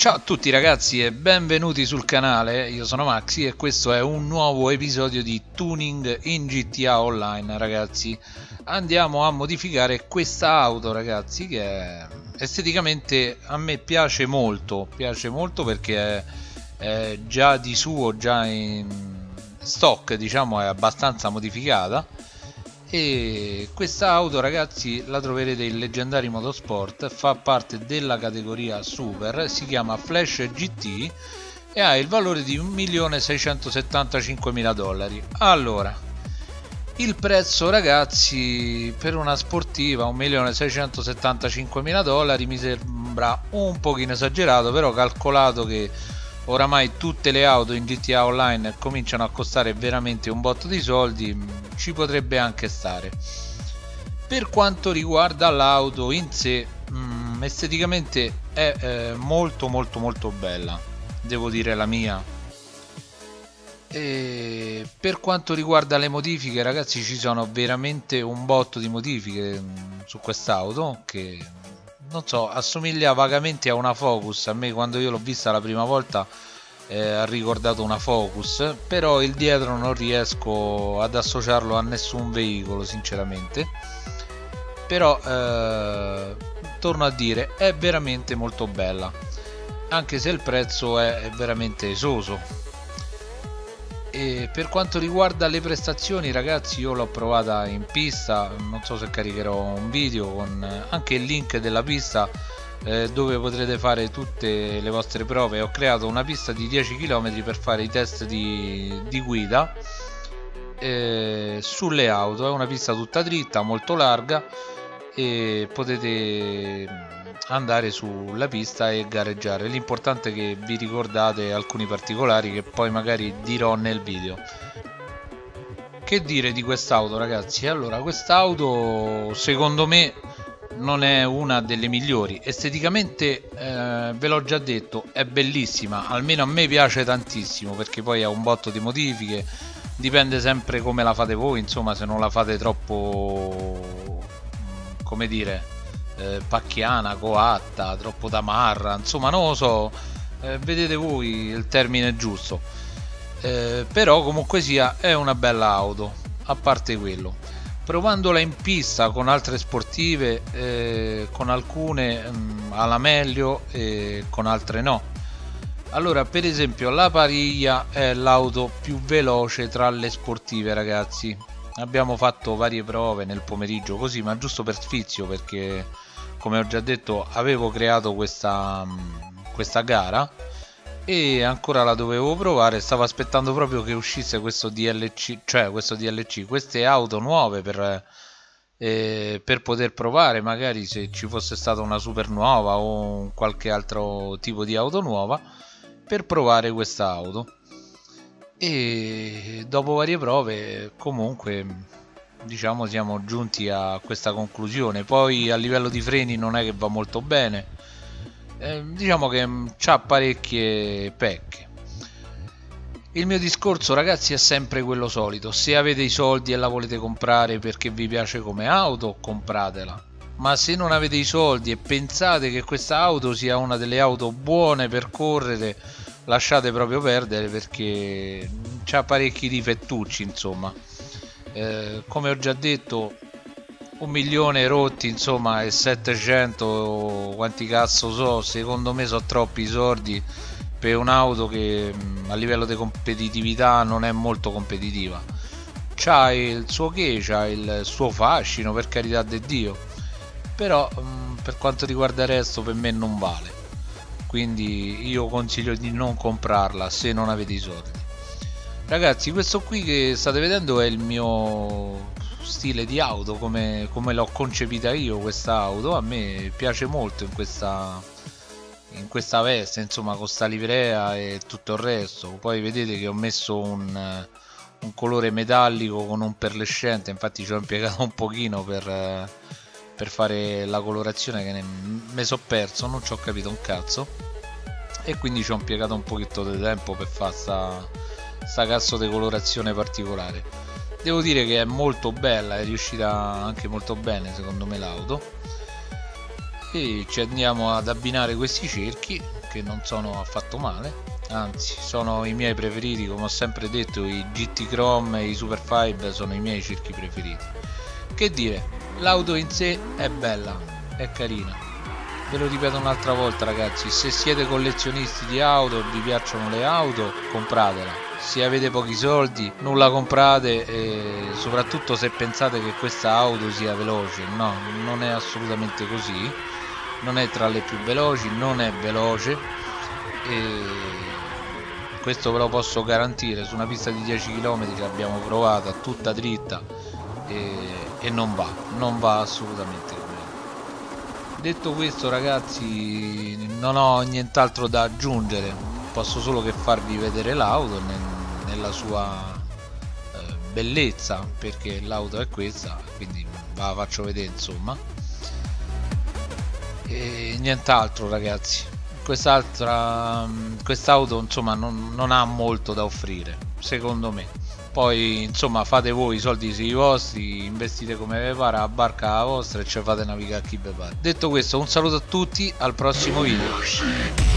Ciao a tutti ragazzi e benvenuti sul canale, io sono Maxi e questo è un nuovo episodio di Tuning in GTA Online ragazzi. Andiamo a modificare questa auto ragazzi che esteticamente a me piace molto, piace molto perché è, già di suo, già in stock diciamo è abbastanza modificata e questa auto ragazzi la troverete in Leggendari Motorsport fa parte della categoria Super si chiama Flash GT e ha il valore di 1.675.000 dollari. Allora il prezzo ragazzi per una sportiva 1.675.000 dollari mi sembra un pochino esagerato però calcolato che oramai tutte le auto in GTA Online cominciano a costare veramente un botto di soldi ci potrebbe anche stare. Per quanto riguarda l'auto in sé mh, mm, esteticamente è eh, molto molto molto bella devo dire la mia. E per quanto riguarda le modifiche ragazzi ci sono veramente un botto di modifiche mh, mm, su quest'auto che non so, assomiglia vagamente a una Focus. A me quando io l'ho vista la prima volta eh, ha ricordato una Focus, però il dietro non riesco ad associarlo a nessun veicolo, sinceramente. Però eh, torno a dire, è veramente molto bella, anche se il prezzo è, veramente esoso e per quanto riguarda le prestazioni ragazzi io l'ho provata in pista non so se caricherò un video con anche il link della pista eh, dove potrete fare tutte le vostre prove. Ho creato una pista di 10 km per fare i test di, di guida eh, sulle auto. È una pista tutta dritta molto larga e potete andare sulla pista e gareggiare. L'importante è che vi ricordate alcuni particolari che poi magari dirò nel video. Che dire di quest'auto ragazzi? Allora quest'auto secondo me non è una delle migliori. Esteticamente eh, ve l'ho già detto è bellissima. Almeno a me piace tantissimo perché poi ha un botto di modifiche. Dipende sempre come la fate voi insomma se non la fate troppo come dire eh, pacchiana, coatta, troppo tamarra, insomma non lo so, eh, vedete voi il termine giusto. Eh, però comunque sia è una bella auto, a parte quello. Provandola in pista con altre sportive, eh, con alcune mh, mm, alla meglio e con altre no. Allora, per esempio, la Pariglia è l'auto più veloce tra le sportive, ragazzi. Abbiamo fatto varie prove nel pomeriggio così, ma giusto per sfizio perché come ho già detto avevo creato questa, questa gara e ancora la dovevo provare. Stavo aspettando proprio che uscisse questo DLC cioè questo DLC queste auto nuove per, eh, per poter provare magari se ci fosse stata una super nuova o qualche altro tipo di auto nuova per provare questa auto e dopo varie prove comunque diciamo siamo giunti a questa conclusione. Poi a livello di freni non è che va molto bene. Eh, diciamo che ha parecchie pecche. Il mio discorso ragazzi è sempre quello solito. Se avete i soldi e la volete comprare perché vi piace come auto compratela. Ma se non avete i soldi e pensate che questa auto sia una delle auto buone per correre lasciate proprio perdere perché ha parecchi difettucci insomma. Eh, come ho già detto un milione rotti insomma e 700 quanti cazzo so secondo me sono troppi soldi per un'auto che mm, a livello di competitività non è molto competitiva. C'ha il suo che c'ha il suo fascino per carità di dio. Però mm, per quanto riguarda il resto per me non vale quindi io consiglio di non comprarla se non avete i soldi. Ragazzi questo qui che state vedendo è il mio stile di auto come, come l'ho concepita io questa auto. A me piace molto in questa in questa veste insomma con sta livrea e tutto il resto. Poi vedete che ho messo un, un colore metallico con un perlescente infatti ci ho impiegato un pochino per, per fare la colorazione che ne, me so perso non ci ho capito un cazzo. E quindi ci ho impiegato un pochetto di tempo per fare sta, sta cazzo di colorazione particolare. Devo dire che è molto bella è riuscita anche molto bene secondo me l'auto. E ci andiamo ad abbinare questi cerchi che non sono affatto male. Anzi sono i miei preferiti come ho sempre detto i GT Chrome e i Super 5 sono i miei cerchi preferiti. Che dire l'auto in sé è bella è carina. Ve lo ripeto un'altra volta ragazzi se siete collezionisti di auto vi piacciono le auto compratela. Se avete pochi soldi non la comprate e soprattutto se pensate che questa auto sia veloce. No non è assolutamente così. Non è tra le più veloci non è veloce. E questo ve lo posso garantire. Su una pista di 10 km l'abbiamo provata tutta dritta e, e, non va non va assolutamente detto questo ragazzi non ho nient'altro da aggiungere. Posso solo che farvi vedere l'auto nel, nella sua eh, bellezza perché l'auto è questa quindi ve la faccio vedere insomma. E nient'altro ragazzi. Quest'altra quest'auto insomma non, non, ha molto da offrire secondo me poi insomma fate voi i soldi sui vostri investite come vi pare a barca la vostra e ci fate navigare a chi vi pare. Detto questo un saluto a tutti al prossimo video